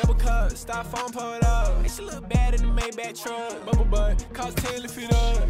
Double cup, stop phone, pull up. And she look bad in the Maybach truck. Bubble butt, cost 10 to feet up.